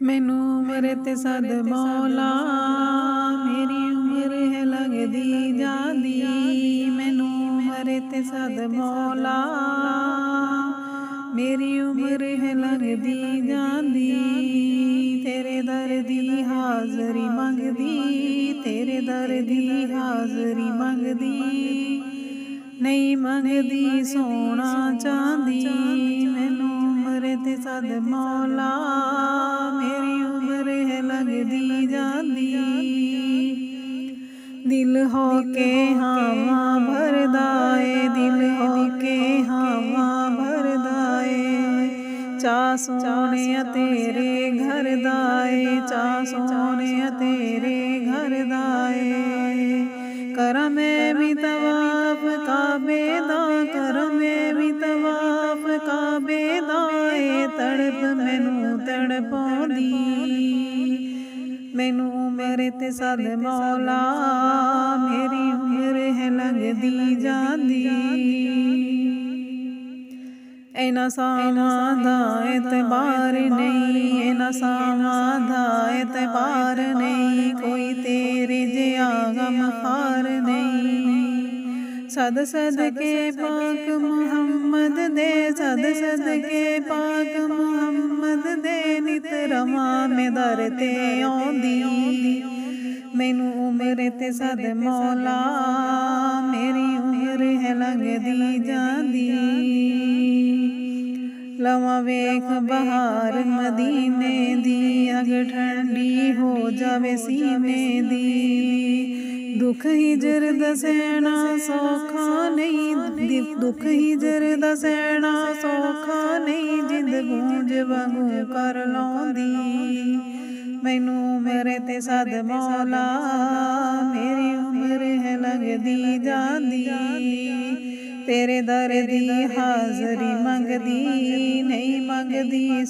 ਮੈਨੂੰ ਉਮਰ ਤੇ ਸਦ ਮੌਲਾ ਮੇਰੀ ਉਮਰ ਹੈ ਲੱਗਦੀ ਜਾਂਦੀ ਮੈਨੂੰ ਉਮਰ ਤੇ ਸਦ ਮੌਲਾ ਮੇਰੀ ਉਮਰ ਹੈ ਲੱਗਦੀ ਜਾਂਦੀ ਤੇਰੇ ਦਰ ਦੀ ਹਾਜ਼ਰੀ ਮੰਗਦੀ ਤੇਰੇ ਦਰ ਦੀ ਹਾਜ਼ਰੀ ਮੰਗਦੀ ਨਹੀਂ ਮੰਗਦੀ ਸੋਨਾ ਚਾਂਦੀ ਮੈਨੂੰ मुरीद सद मौला, मेरी उम्र है लग दी जाती। दिल हो के हवा भरदाए दिल हो के हवा भरदाए चा सोने तेरे घर दाए चा सोने तेरे घर दाए। कर मैं भी तवाप का बेदा कर मैं भी तवाप का बेदा ਤੜਪ ਮੈਨੂੰ ਤੜਪਾਉਂਦੀ ਮੈਨੂੰ ਉਮਰ ਤੇ ਸਦ ਮੌਲਾ ਮੇਰੀ ਉਮਰ ਹੈ ਲੰਘਦੀ ਜਾਂਦੀ ਐਨਾ ਸਾਵਾਂ ਦਾ ਇਤਬਾਰ ਨਹੀਂ ਐਨਾ ਸਾਵਾਂ ਦਾ ਇਤਬਾਰ ਨਹੀਂ ਕੋਈ ਤੇਰੇ ਜਿਹਾ ਗਮਖਾਰ ਨਹੀਂ ਸਦ ਸਦ ਕੇ ਪਾਕ ਮੁਹੰਮਦ ਦੇ ਸਦ ਸਦ ਕੇ ਪਾਕ ਮੁਹੰਮਦ ਦੇ ਨਿਤ ਰਵਾਂ ਮੈਂ ਦਰ ਤੇ ਆਉਂਦੀ ਮੈਨੂੰ ਉਮਰ ਤੇ ਸਦ ਮੌਲਾ ਮੇਰੀ ਉਮਰ ਹੈ ਲੰਘਦੀ ਜਾਂਦੀ ਲਵਾਂ ਵੇਖ ਬਹਾਰ ਮਦੀਨੇ ਦੀ ਅਗ ਠੰਡੀ ਹੋ ਜਾਵੇ ਸੀਨੇ ਦੀ ਦੁੱਖ ਹਿਜਰ ਦਾ ਸਹਿਣਾ ਸੌਖਾ ਨਹੀਂ ਦੁੱਖ ਹਿਜਰ ਦਾ ਸਹਿਣਾ ਸੌਖਾ ਨਹੀਂ, ਜਿੰਦ ਗੂੰਜ ਵਾਂਗੂ ਕਰ ਲਾਉਂਦੀ। ਮੈਨੂੰ ਮੇਰੇ ਤੇ ਸਦ ਮੌਲਾ, ਮੇਰੀ ਉਮਰ ਹੈ ਲੱਗਦੀ ਜਾਂਦੀ। ਤੇਰੇ ਦਰ ਦੀ ਹਾਜ਼ਰੀ ਮੰਗਦੀ, ਨਹੀਂ ਮੰਗਦੀ